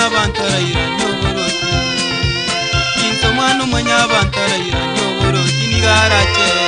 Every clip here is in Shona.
umwanya abantu arayira nyoboro iniga arakera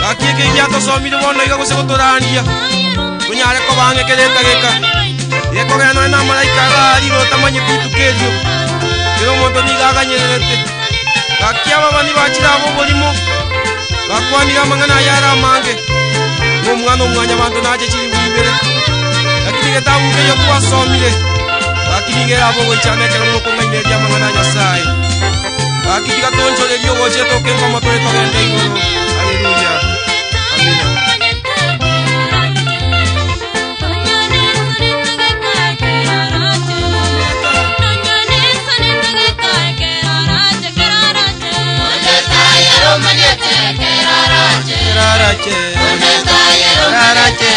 gakiki giakosomire bono iga gose gotorania tonyare kobangekereta geka gekogera noe na maraika rarigo tamanye kuitukerio kero omonto nigaganyererete gaki ababani bachirabo oborimo gakwanire amang'ana ayare amange na omwana omwanya abanto nache chiribimbere gakirige tabungeyo kwasomire gakirigera abo ogoichana ekero mokong'ainereria amang'ana nyasaye gakiki gatonchorerie obochire tokengoma toetogende igoro Rarache, Rarache, Rarache.